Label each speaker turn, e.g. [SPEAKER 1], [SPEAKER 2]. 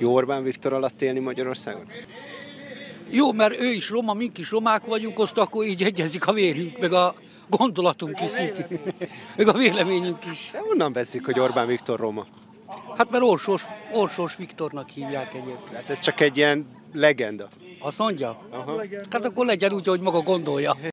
[SPEAKER 1] Jó Orbán Viktor alatt élni Magyarországon?
[SPEAKER 2] Jó, mert ő is roma, mink is romák vagyunk, azt akkor így egyezik a vérünk, meg a gondolatunk is szintén, meg a véleményünk is.
[SPEAKER 1] De honnan veszik, hogy Orbán Viktor roma?
[SPEAKER 2] Hát mert Orsós, Orsós Viktornak hívják egyébként.
[SPEAKER 1] Hát ez csak egy ilyen legenda.
[SPEAKER 2] Azt mondja?
[SPEAKER 1] Aha.
[SPEAKER 2] Hát akkor legyen úgy, hogy maga gondolja.